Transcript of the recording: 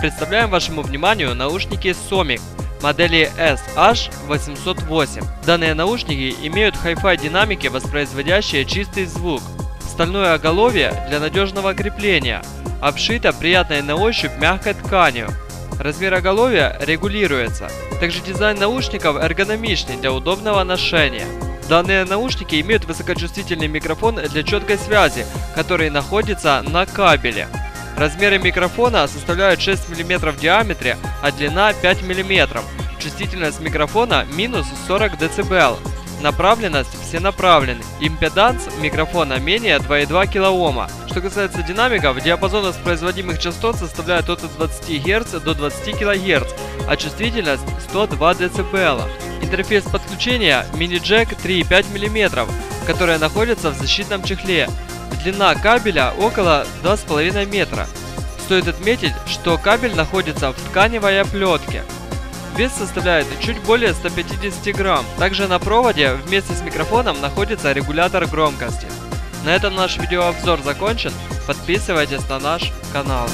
представляем вашему вниманию наушники Sonic модели SH808. Данные наушники имеют Hi-Fi динамики, воспроизводящие чистый звук. Стальное оголовье для надежного крепления, обшито приятной на ощупь мягкой тканью. Размер оголовья регулируется. Также дизайн наушников эргономичный для удобного ношения. Данные наушники имеют высокочувствительный микрофон для четкой связи, который находится на кабеле. Размеры микрофона составляют 6 мм в диаметре, а длина 5 мм. Чувствительность микрофона минус 40 дБ. Направленность всенаправленный. Импеданс микрофона менее 2,2 кОм. Что касается динамиков, диапазон воспроизводимых частот составляет от 20 Гц до 20 кГц, а чувствительность 102 дБ. Интерфейс подключения мини-джек 3,5 мм, которая находится в защитном чехле. Длина кабеля около 2,5 метра. Стоит отметить, что кабель находится в тканевой оплетке. Вес составляет чуть более 150 грамм. Также на проводе вместе с микрофоном находится регулятор громкости. На этом наш видеообзор закончен. Подписывайтесь на наш канал.